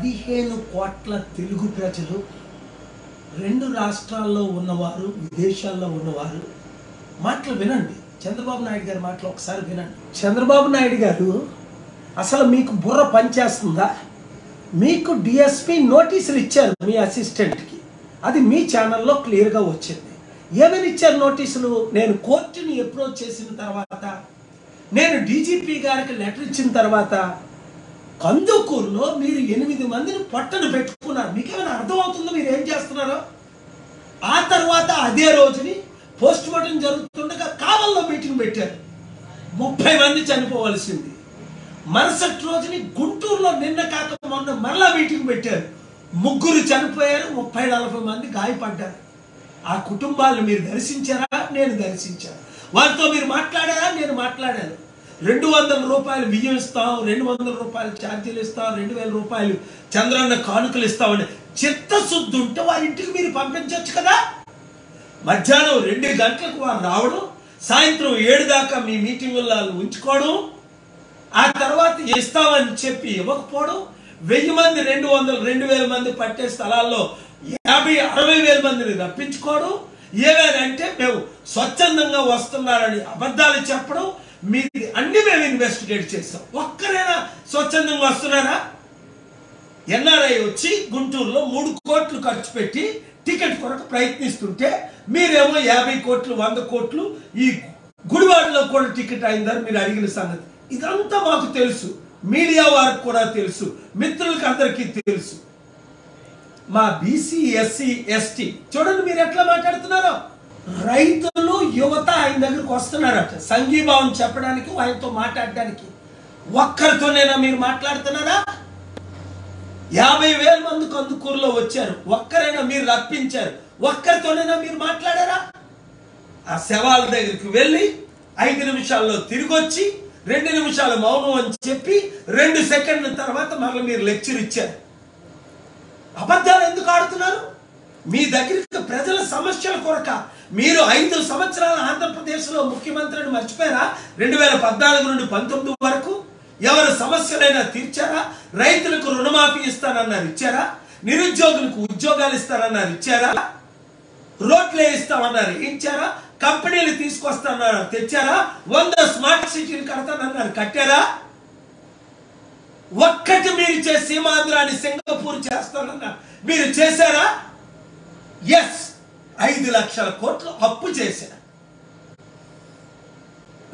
పదిహేను కోట్ల తెలుగు ప్రజలు రెండు రాష్ట్రాల్లో ఉన్నవారు విదేశాల్లో ఉన్నవారు మాటలు వినండి. చంద్రబాబు నాయుడు గారి మాటలు ఒకసారి వినండి. చంద్రబాబు నాయుడు గారు అసలు మీకు బుర్ర పనిచేస్తుందా? మీకు డిఎస్పి నోటీసులు ఇచ్చారు మీ అసిస్టెంట్కి. అది మీ ఛానల్లో క్లియర్గా వచ్చింది. ఏమని ఇచ్చారు నోటీసులు? నేను కోర్టుని అప్రోచ్ చేసిన తర్వాత నేను డీజీపీ గారికి లెటర్ ఇచ్చిన తర్వాత కందుకూరులో మీరు ఎనిమిది మందిని పట్టను పెట్టుకున్నారు. మీకేమైనా అర్థమవుతుందో మీరు ఏం చేస్తున్నారో? ఆ తర్వాత అదే రోజుని పోస్ట్ మార్టం జరుగుతుండగా కావల్లో మీటింగ్ పెట్టారు. ముప్పై మంది చనిపోవలసింది. మరుసటి రోజుని గుంటూరులో నిన్న కాక మొన్న మరలా మీటింగ్ పెట్టారు. ముగ్గురు చనిపోయారు ముప్పై నలభై మంది గాయపడ్డారు. ఆ కుటుంబాలను మీరు దర్శించారా? నేను దర్శించాను. వారితో మీరు మాట్లాడారా? నేను మాట్లాడాను. రెండు వందల రూపాయలు బియ్యం ఇస్తాం రెండు వందల రూపాయలు ఛార్జీలు ఇస్తాం రెండు వేల రూపాయలు చంద్రన్న కానుకలు ఇస్తామని చిత్తశుద్ధి ఉంటే వారి ఇంటికి మీరు పంపించవచ్చు కదా? మధ్యాహ్నం రెండు గంటలకు వారు రావడం సాయంత్రం ఏడు దాకా మీ మీటింగుల్లో ఉంచుకోవడం ఆ తర్వాత ఇస్తామని చెప్పి ఇవ్వకపోవడం వెయ్యి మంది రెండు వందలు రెండు వేల మంది పట్టే స్థలాల్లో యాభై అరవై వేల మందిని రప్పించుకోవడం అంటే మేము స్వచ్ఛందంగా వస్తున్నారని అబద్ధాలు చెప్పడం మీది అన్ని మేము ఇన్వెస్టిగేట్ చేస్తాం. ఒక్కరైనా స్వచ్ఛందంగా వస్తున్నారా? ఎన్ఆర్ఐ వచ్చి గుంటూరులో మూడు కోట్లు ఖర్చు పెట్టి టికెట్ కొరకు ప్రయత్నిస్తుంటే మీరేమో యాభై కోట్లు వంద కోట్లు ఈ గుడివాడలో కూడా టికెట్ అయిందని మీరు అడిగిన సంగతి. ఇదంతా మాకు తెలుసు. మీడియా వారికి కూడా తెలుసు. మిత్రులకి అందరికీ తెలుసు. మా బీసీ ఎస్సీ ఎస్టీ చూడండి మీరు ఎట్లా మాట్లాడుతున్నారో. రైతులు యువత ఆయన దగ్గరకు వస్తున్నారట. సంఘీభావం చెప్పడానికి ఆయనతో మాట్లాడడానికి. ఒక్కరితోనేనా మీరు మాట్లాడుతున్నారా? యాభై వేల మంది కందుకూరులో వచ్చారు. ఒక్కరైనా మీరు రప్పించారు. ఒక్కరితోనైనా మీరు మాట్లాడారా? ఆ శవాల దగ్గరికి వెళ్ళి ఐదు నిమిషాల్లో తిరిగి వచ్చి రెండు నిమిషాలు మౌనం అని చెప్పి రెండు సెకండ్ల తర్వాత మరల మీరు లెక్చర్ ఇచ్చారు. అబద్ధాలు ఎందుకు ఆడుతున్నారు? మీ దగ్గరికి ప్రజల సమస్యల కొరక మీరు ఐదు సంవత్సరాల ఆంధ్రప్రదేశ్లో ముఖ్యమంత్రిని మర్చిపోయారా? రెండు వేల పద్నాలుగు నుండి పంతొమ్మిది వరకు ఎవరి సమస్యలైనా తీర్చారా? రైతులకు రుణమాఫీ ఇస్తానన్నారు ఇచ్చారా? నిరుద్యోగులకు ఉద్యోగాలు ఇస్తారన్నారు ఇచ్చారా? రోడ్లే ఇస్తామన్నారు ఇచ్చారా? కంపెనీలు తీసుకొస్తానన్నారు తెచ్చారా? వంద స్మార్ట్ సిటీలు కడతానన్నారు కట్టారా? ఒక్కటి మీరు చేసి సీమాంధ్రాన్ని సింగపూర్ చేస్తానన్నారు. మీరు చేశారా? ఎస్ ఐదు లక్షల కోట్లు అప్పు చేశారు.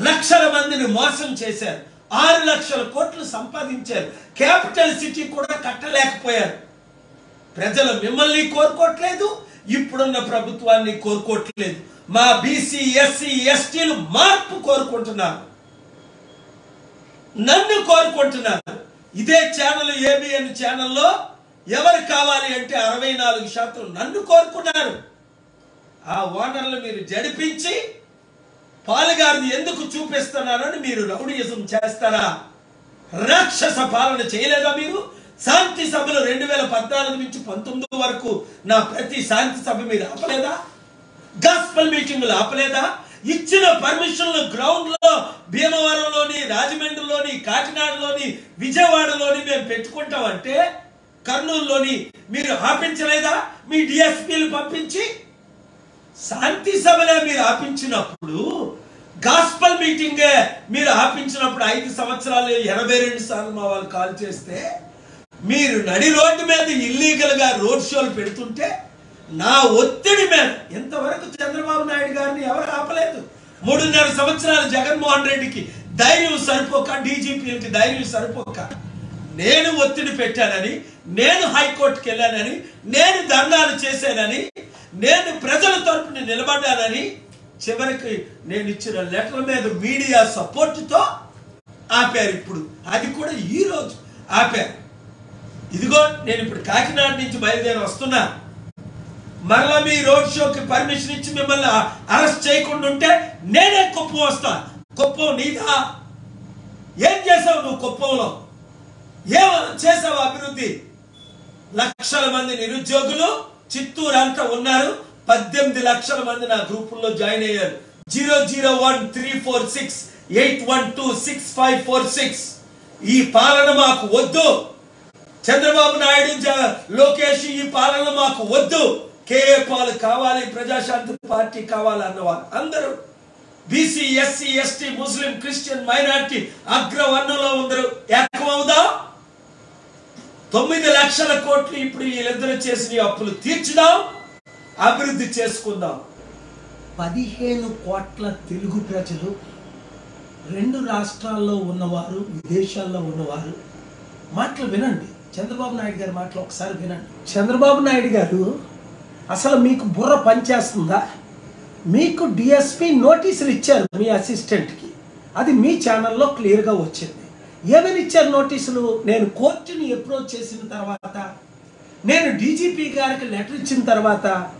లక్షల మందిని మోసం చేశారు. ఆరు లక్షల కోట్లు సంపాదించారు. క్యాపిటల్ సిటీ కూడా కట్టలేకపోయారు. ప్రజలు మిమ్మల్ని కోరుకోవట్లేదు ఇప్పుడున్న ప్రభుత్వాన్ని కోరుకోవట్లేదు. మా బీసీ ఎస్సీ ఎస్టీలు మార్పు కోరుకుంటున్నారు. నన్ను కోరుకుంటున్నారు. ఇదే ఛానల్ ఏబిఎన్ ఛానల్లో ఎవరు కావాలి అంటే అరవై నాలుగు శాతం నన్ను కోరుకున్నారు. ఆ ఓనర్లు మీరు జడిపించి పాలుగారిని ఎందుకు చూపిస్తున్నారని మీరు రౌడీయజం చేస్తారా? రాక్షస పాలన చేయలేదా మీరు? శాంతి సభలు రెండు వేల పద్నాలుగు నుంచి పంతొమ్మిది వరకు నా ప్రతి శాంతి సభ మీరు ఆపలేదా? గాస్పల్ మీటింగ్లు ఆపలేదా? ఇచ్చిన పర్మిషన్లు గ్రౌండ్లో భీమవరంలోని రాజమండ్రిలోని కాకినాడలోని విజయవాడలోని మేము పెట్టుకుంటామంటే కర్నూలులోని మీరు ఆపించలేదా? మీ డిఎస్పీలు పంపించి శాంతి సభలే మీరు ఆపించినప్పుడు గాస్పల్ మీటింగే మీరు ఆపించినప్పుడు ఐదు సంవత్సరాలు ఎనభై రెండు సార్లు మా వాళ్ళు కాల్ చేస్తే మీరు నడి రోడ్డు మీద ఇల్లీగల్గా రోడ్ షోలు పెడుతుంటే నా ఒత్తిడి మీద ఇంతవరకు చంద్రబాబు నాయుడు గారిని ఎవరు ఆపలేదు. మూడున్నర సంవత్సరాలు జగన్మోహన్ రెడ్డికి ధైర్యం సరిపోక డీజీపీలకి ధైర్యం సరిపోక నేను ఒత్తిడి పెట్టానని నేను హైకోర్టుకి వెళ్ళానని నేను ధర్నాలు చేశానని నేను ప్రజల తరపున నిలబడ్డానని చివరికి నేను ఇచ్చిన లెటర్ మీద మీడియా సపోర్ట్తో ఆపారు ఇప్పుడు. అది కూడా ఈ రోజు ఆపారు. ఇదిగో నేను ఇప్పుడు కాకినాడ నుంచి బయలుదేరి వస్తున్నా. మరలా మీ రోడ్ షోకి పర్మిషన్ ఇచ్చి మిమ్మల్ని అరెస్ట్ చేయకుండా ఉంటే నేనే కుప్పం వస్తా. కుప్పం నీదా? ఏం చేసావు నువ్వు కుప్పంలో? ఏం చేసావు అభివృద్ధి? లక్షల మంది నిరుద్యోగులు చిత్తూరు అంతా ఉన్నారు. పద్దెనిమిది లక్షల మంది నా గ్రూపుల్లో జాయిన్ అయ్యారు. Zero zero one three four six eight one two six five four six. ఈ పాలన మాకు వద్దు. చంద్రబాబు నాయుడు లోకేష్ ఈ పాలన మాకు వద్దు. కేఏ పాలు కావాలి ప్రజాశాంతి పార్టీ కావాలి అన్నవారు అందరూ. బీసీ ఎస్సీ ఎస్టీ ముస్లిం క్రిస్టియన్ మైనారిటీ అగ్రవర్ణంలో ఉందరు. ఏకమవుదా? తొమ్మిది లక్షల కోట్లు ఇప్పుడు వీళ్ళిద్దరు చేసిన అప్పులు తీర్చుదాం అభివృద్ధి చేసుకుందాం. పదిహేను కోట్ల తెలుగు ప్రజలు రెండు రాష్ట్రాల్లో ఉన్నవారు విదేశాల్లో ఉన్నవారు మాటలు వినండి. చంద్రబాబు నాయుడు గారి మాటలు ఒకసారి వినండి. చంద్రబాబు నాయుడు గారు అసలు మీకు బుర్ర పనిచేస్తుందా? మీకు డిఎస్పి నోటీసులు ఇచ్చారు మీ అసిస్టెంట్కి. అది మీ ఛానల్లో క్లియర్గా వచ్చింది. ఏమని ఇచ్చారు నోటీసులు? నేను కోర్టుని అప్రోచ్ చేసిన తర్వాత నేను డీజీపీ గారికి లెటర్ ఇచ్చిన తర్వాత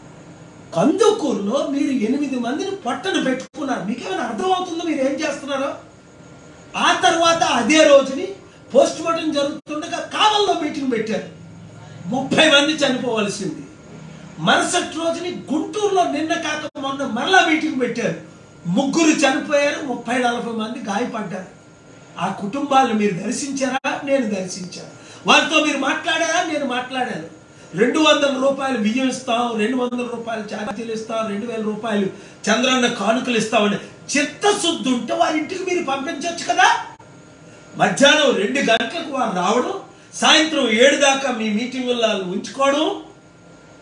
కందుకూరులో మీరు ఎనిమిది మందిని పట్టను పెట్టుకున్నారు. మీకేమైనా అర్థమవుతుందో మీరు ఏం చేస్తున్నారో? ఆ తర్వాత అదే రోజుని పోస్ట్ మార్టం జరుగుతుండగా కావల్లో మీటింగ్ పెట్టారు. ముప్పై మంది చనిపోవలసింది. మరుసటి రోజుని గుంటూరులో నిన్న కాక మొన్న మరలా మీటింగ్ పెట్టారు. ముగ్గురు చనిపోయారు ముప్పై నలభై మంది గాయపడ్డారు. ఆ కుటుంబాలను మీరు దర్శించారా? నేను దర్శించాను. వారితో మీరు మాట్లాడారా? నేను మాట్లాడాను. రెండు వందల రూపాయలు బియ్యం ఇస్తాం రెండు వందల రూపాయలు ఛార్జీలు ఇస్తాం రెండు వేల రూపాయలు చంద్రన్న కానుకలు ఇస్తామని చిత్తశుద్ధి ఉంటే వారి ఇంటికి మీరు పంపించవచ్చు కదా? మధ్యాహ్నం రెండు గంటలకు వారు రావడం సాయంత్రం ఏడు దాకా మీ మీటింగుల్లో ఉంచుకోవడం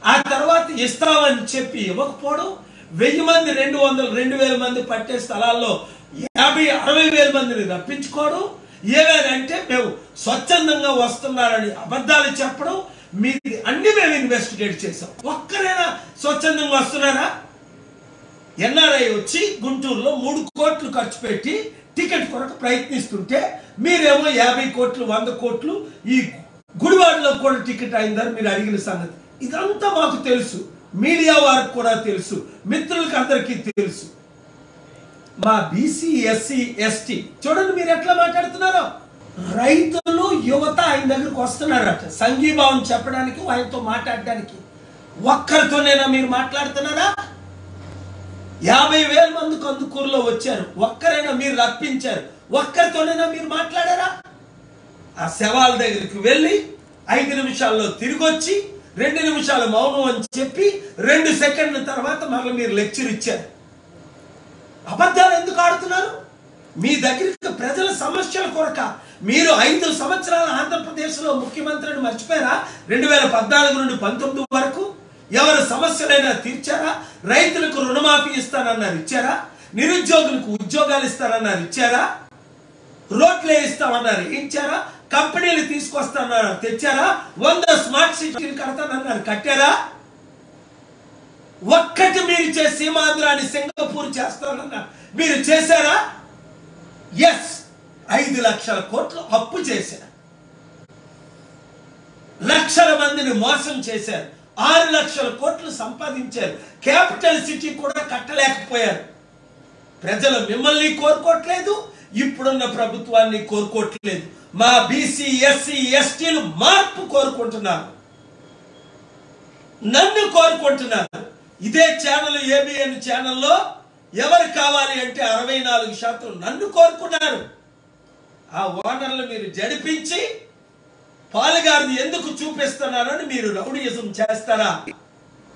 ఆ తర్వాత ఇస్తామని చెప్పి ఇవ్వకపోవడం వెయ్యి మంది రెండు వందలు రెండు వేల మంది పట్టే స్థలాల్లో యాభై అరవై వేల మందిని రప్పించుకోవడం. ఏమేనంటే మేము స్వచ్ఛందంగా వస్తున్నారని అబద్ధాలు చెప్పడం. మీది అన్ని మేము ఇన్వెస్టిగేట్ చేసాం ఒక్కరైనా స్వచ్ఛందంగా వస్తున్నారా? ఎన్ఆర్ఐ వచ్చి గుంటూరులో మూడు కోట్లు ఖర్చు పెట్టి టికెట్ కొరకు ప్రయత్నిస్తుంటే మీరేమో యాభై కోట్లు వంద కోట్లు ఈ గుడివాడలో కూడా టికెట్ అయిందని మీరు అడిగిన సంగతి. ఇదంతా మాకు తెలుసు. మీడియా వారికి కూడా తెలుసు. మిత్రులకు అందరికీ తెలుసు. మా బీసీ ఎస్సీ ఎస్టీ చూడండి మీరు ఎట్లా మాట్లాడుతున్నారో. రైతులు యువత ఆయన దగ్గరకు వస్తున్నారట. సంఘీభావం చెప్పడానికి ఆయనతో మాట్లాడడానికి. ఒక్కరితోనేనా మీరు మాట్లాడుతున్నారా? యాభై వేల మంది కందుకూరులో వచ్చారు. ఒక్కరైనా మీరు రప్పించారు. ఒక్కరితోనైనా మీరు మాట్లాడారా? ఆ శవాల దగ్గరికి వెళ్ళి ఐదు నిమిషాల్లో తిరిగి వచ్చి రెండు నిమిషాలు మౌనం అని చెప్పి రెండు సెకండ్ల తర్వాత మరల మీరు లెక్చర్ ఇచ్చారు. అబద్ధాలు ఎందుకు ఆడుతున్నారు? మీ దగ్గరికి ప్రజల సమస్యల కొరక మీరు ఐదు సంవత్సరాల ఆంధ్రప్రదేశ్లో ముఖ్యమంత్రిని మర్చిపోయారా? రెండు వేల పద్నాలుగు నుండి పంతొమ్మిది వరకు ఎవరి సమస్యలైనా తీర్చారా? రైతులకు రుణమాఫీ ఇస్తానన్నారు ఇచ్చారా? నిరుద్యోగులకు ఉద్యోగాలు ఇస్తానన్నారు ఇచ్చారా? రోడ్లే ఇస్తామన్నారు ఇచ్చారా? కంపెనీలు తీసుకొస్తానన్నారు తెచ్చారా? వంద స్మార్ట్ సిటీలు కడతానన్నారు కట్టారా? ఒక్కటి మీరు చేసి సీమాంధ్రాన్ని సింగపూర్ చేస్తానన్నారు మీరు చేశారా? ఎస్ ఐదు లక్షల కోట్లు అప్పు చేశారు. లక్షల మందిని మోసం చేశారు. ఆరు లక్షల కోట్లు సంపాదించారు. క్యాపిటల్ సిటీ కూడా కట్టలేకపోయారు. ప్రజలు మిమ్మల్ని కోరుకోవట్లేదు. ఇప్పుడున్న ప్రభుత్వాన్ని కోరుకోవట్లేదు. మా బీసీ ఎస్సీ ఎస్టీలు మార్పు కోరుకుంటున్నారు. నన్ను కోరుకుంటున్నారు. ఇదే ఛానల్ ఏబిఎన్ ఛానల్లో ఎవరు కావాలి అంటే అరవై నాలుగు శాతం నన్ను కోరుకున్నారు. ఆ ఓనర్లు మీరు జడిపించి పాలుగారిని ఎందుకు చూపిస్తున్నారని మీరు రౌడీయిజం చేస్తారా?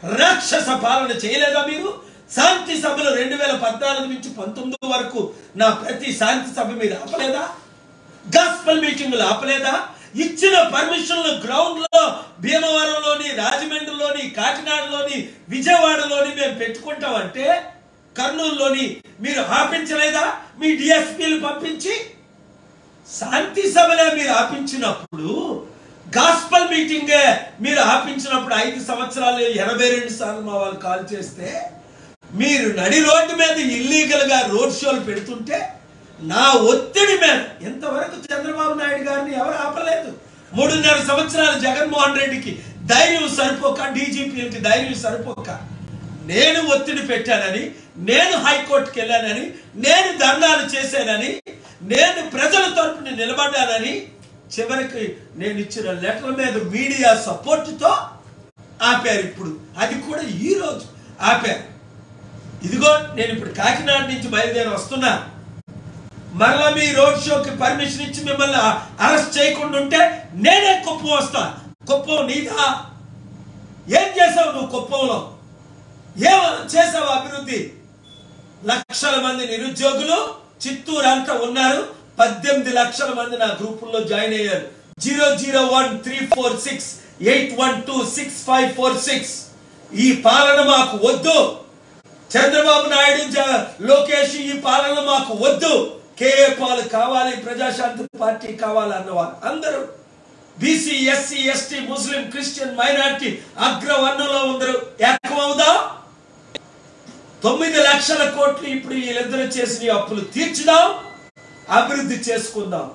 రాక్షస పాలన చేయలేదా మీరు? శాంతి సభలు రెండు వేల పద్నాలుగు నుంచి పంతొమ్మిది వరకు నా ప్రతి శాంతి సభ మీరు ఆపలేదా? గాస్పల్ మీటింగ్లు ఆపలేదా? ఇచ్చిన పర్మిషన్లు గ్రౌండ్లో భీమవరంలోని రాజమండ్రిలోని కాకినాడలోని విజయవాడలోని మేము పెట్టుకుంటామంటే కర్నూలులోని మీరు ఆపించలేదా? మీ డిఎస్పీలు పంపించి శాంతి సభలే మీరు ఆపించినప్పుడు గాస్పల్ మీటింగే మీరు ఆపించినప్పుడు ఐదు సంవత్సరాలు ఎనభై రెండు సార్లు మా వాళ్ళు కాల్ చేస్తే మీరు నడి రోడ్డు మీద ఇల్లీగల్గా రోడ్ షోలు పెడుతుంటే నా ఒత్తిడి మీద ఇంతవరకు చంద్రబాబు నాయుడు గారిని ఎవరు ఆపలేదు? మూడున్నర సంవత్సరాలు జగన్మోహన్ రెడ్డికి ధైర్యం సరిపోక డీజీపీలకి ధైర్యం సరిపోక. నేను ఒత్తిడి పెట్టానని నేను హైకోర్టుకి వెళ్ళానని నేను దండాలు చేశానని నేను ప్రజల తరపున నిలబడ్డానని చివరికి నేను ఇచ్చిన లెటర్ మీద మీడియా సపోర్ట్తో ఆపారు ఇప్పుడు. అది కూడా ఈ రోజు ఆపారు. ఇదిగో నేను ఇప్పుడు కాకినాడ నుంచి బయలుదేరి వస్తున్నాను మరలా మీ రోడ్ షోకి పర్మిషన్ ఇచ్చి మిమ్మల్ని అరెస్ట్ చేయకుండా ఉంటే నేనే కుప్పం వస్తా. కుప్పం నీదా? ఏం చేసావు నువ్వు కుప్పంలో? ఏం చేసావు అభివృద్ధి? లక్షల మంది నిరుద్యోగులు చిత్తూరు అంతా ఉన్నారు. పద్దెనిమిది లక్షల మంది నా గ్రూపుల్లో జాయిన్ అయ్యారు. Zero zero one three four six eight one two six five four six. ఈ పాలన మాకు వద్దు. చంద్రబాబు నాయుడు జ- లోకేష్ ఈ పాలన మాకు వద్దు. కేఏ పాలు కావాలి ప్రజాశాంతి పార్టీ కావాలన్నవారు అందరూ బీసీ ఎస్సీ ఎస్టీ ముస్లిం క్రిస్టియన్ మైనార్టీ అగ్రవర్ణంలో ఉందరు. ఏకమవుదా? తొమ్మిది లక్షల కోట్లు ఇప్పుడు వీళ్ళిద్దరు చేసిన అప్పులు తీర్చుదాం అభివృద్ధి చేసుకుందాం.